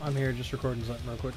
I'm here just recording something real quick.